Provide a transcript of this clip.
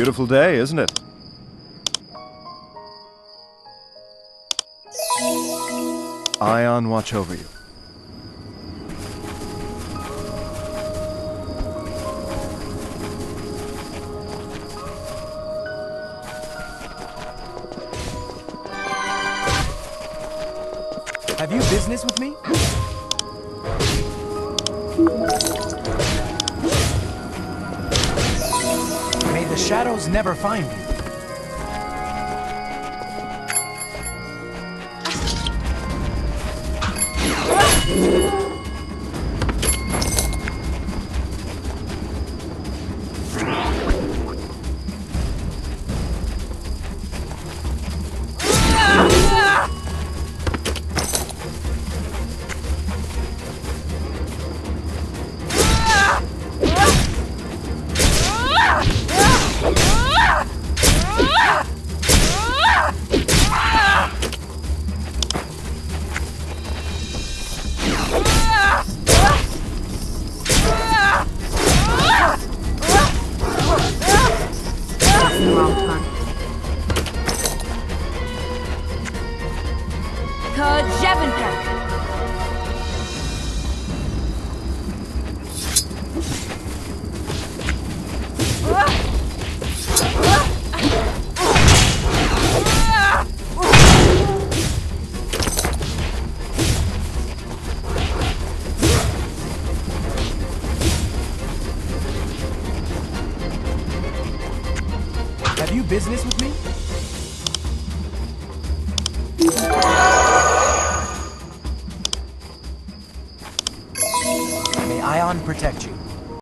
Beautiful day, isn't it? Aion watch over you. Have you business with me? Shadows never find you. That's the wrong time. Have you business with me? May Aion protect you.